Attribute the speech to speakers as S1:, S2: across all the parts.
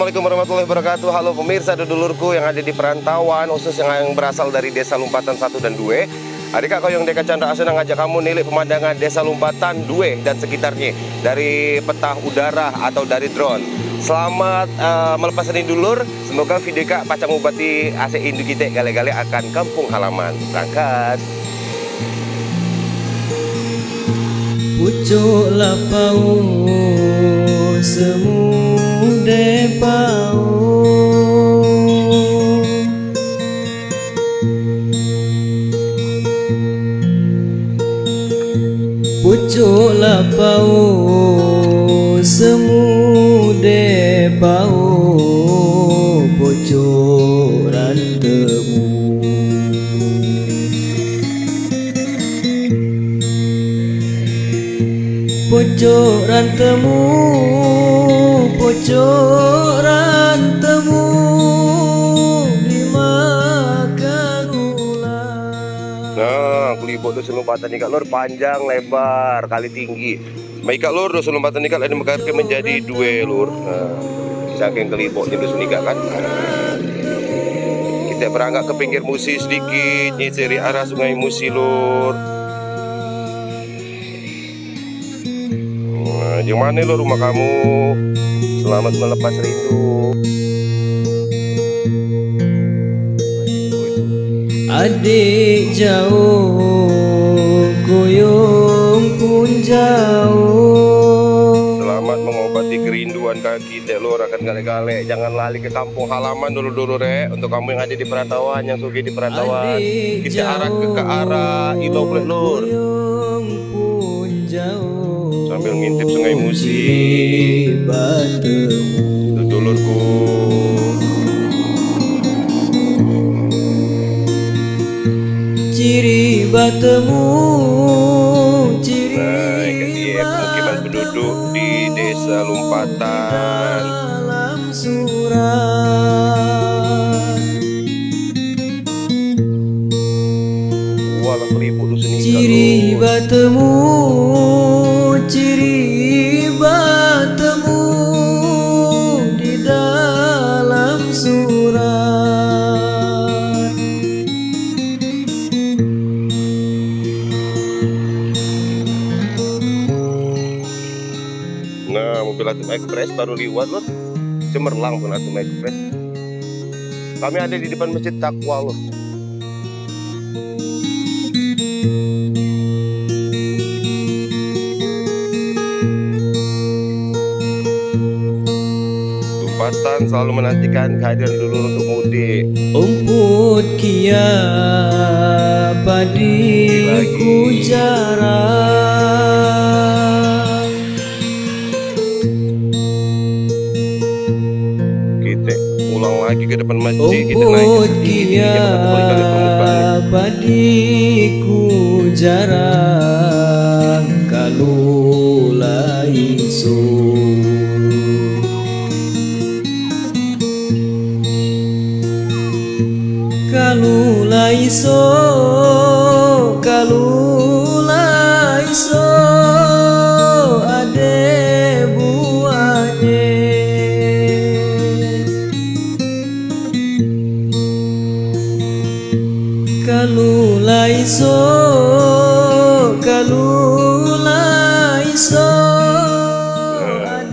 S1: Assalamualaikum warahmatullahi wabarakatuh. Halo pemirsa dan dulurku yang ada di perantauan Khusus yang berasal dari desa Lumpatan 1 dan 2 Adik kak yang Deka Chandra Asena ngajak kamu nilik pemandangan desa Lumpatan 2 dan sekitarnya Dari peta udara atau dari drone. Selamat uh, melepas ini dulur. Semoga video kak pacang ubati AC Indu kita gale-gale akan kampung halaman. Berangkat.
S2: Pucuk lapau semude pau Pucuk lapau semude pau Pucuk rantemu Pucuk rantemu Pucuk rantemu Dimakan ular
S1: Nah, kulibot tu selumpatan ni kak lor panjang, lebar, kali tinggi. Baik kak lor, dosa lompatan ni kak lain mekarkan menjadi dua lor. Nah, saking kelibot ni dosa ni kak kan. Kita berangkat ke pinggir musi sedikit, ni cari arah sungai musi lor. Nah, di mana rumah kamu? Selamat melepas rindu.
S2: Adik jauh Kuyung pun jauh.
S1: Selamat mengobati kerinduan kaki Dek Lur akan gale-gale Jangan lali ke kampung halaman dulu-dulu Rek. Untuk kamu yang ada di perantauan Yang suki di perantauan Kita arah ke, ke arah Ilo Plek Lur
S2: Kuyung pun jauh
S1: Sambil ngintip sungai Musi. Itu dulurku.
S2: Ciri batemu Ciri
S1: Nah dia pemukiman penduduk di desa Lumpatan
S2: dalam surat.
S1: Walah keliput
S2: Ciri batemu
S1: Atum Express baru lewat Lur. Cemerlang pun Atum Express. Kami ada di depan Masjid Takwa Lur. Lumpatan selalu menantikan kehadiran dulu untuk mudik.
S2: Umput kia padiku jarang
S1: lagi ke depan masjid Kita naik ke sini Jangan satu kali permukaan
S2: padiku jarang Kalau lain sun Kalula Kalula iso Kalula iso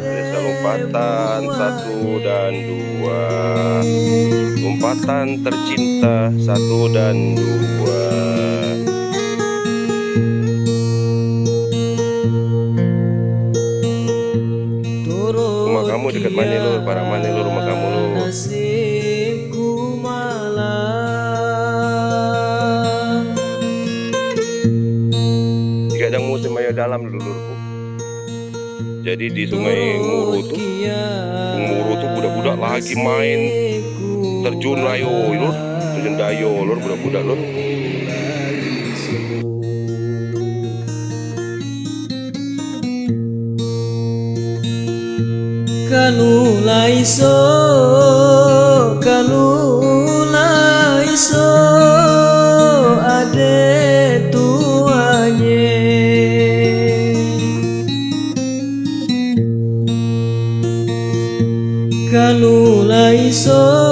S1: Desa Lumpatan satu dan dua. Lumpatan tercinta satu dan dua.
S2: Rumah
S1: kamu dekat mana, Lur? Parah mana, Lur, rumah kamu, Lur? Dalam dulurku Jadi di sungai Nguru tuh Nguru tuh budak-budak lagi main. Terjun ayo lur. Terjun dayo lur budak-budak lur.
S2: Kalula iso so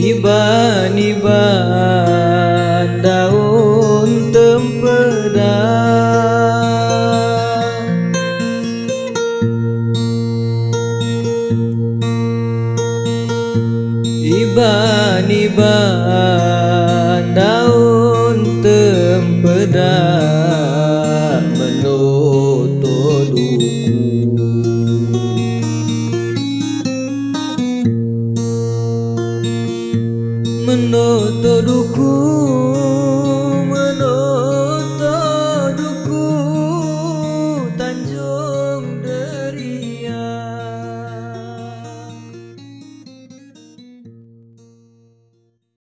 S2: Iban iban daun tempeda. Iban